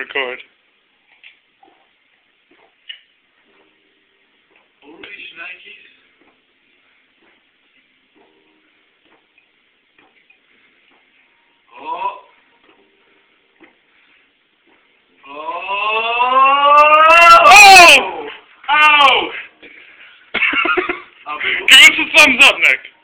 record. Holy shnikes. Oh. Oh. Oh! A Give us a thumbs up, Nick.